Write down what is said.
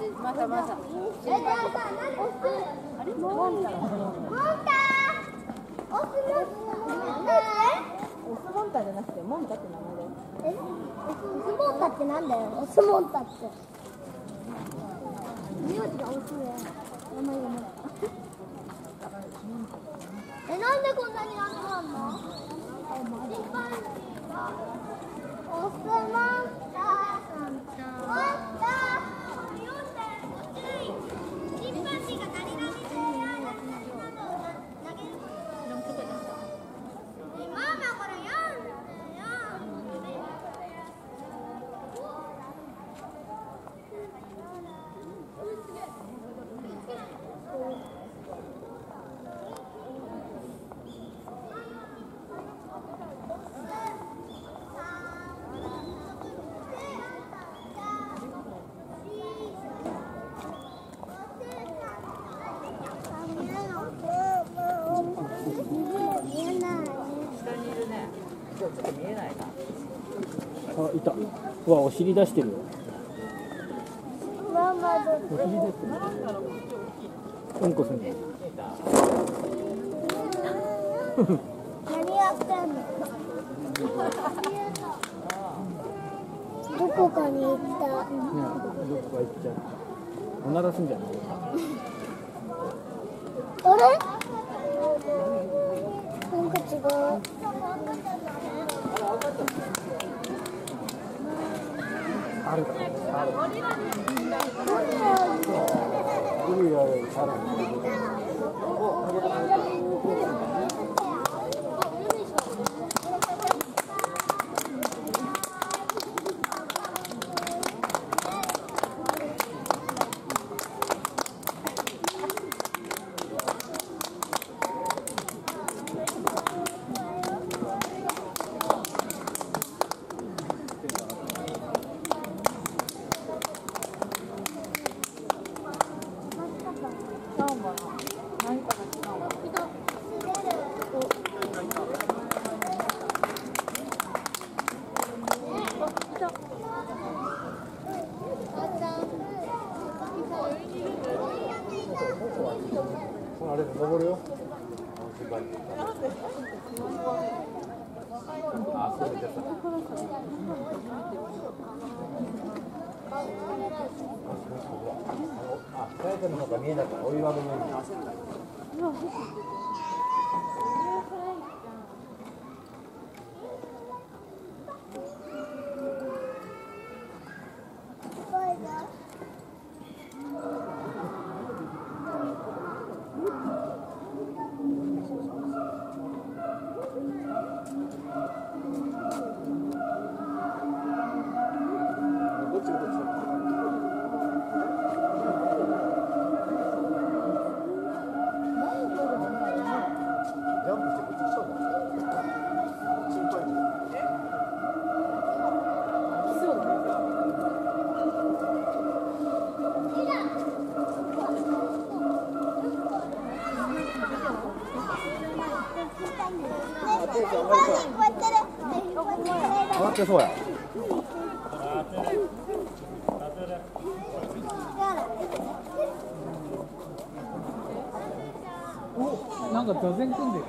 まさまさ。え、なくてモンタって名前だよ。ーえ、押すモンタってなん、でこんなに集まんのいっぱい押すモンターモンターチンパンジーが足りないみたいな投げるえママこれ読んでよ見えない下にいるね。ちょっと見えないな。あいた。うわお尻出してるよ。お尻出してるうんこすんの。何やってんの？どこかに行ったねどこか行っちゃったおならすんじゃない？あれなんか違うあるかある海がある違あれ登るよ。あ、さやか。の方が見えなか。った。お岩の上に。ジャンプしてこっち来ちゃうん上がってそうや。なんか座禅組んでる。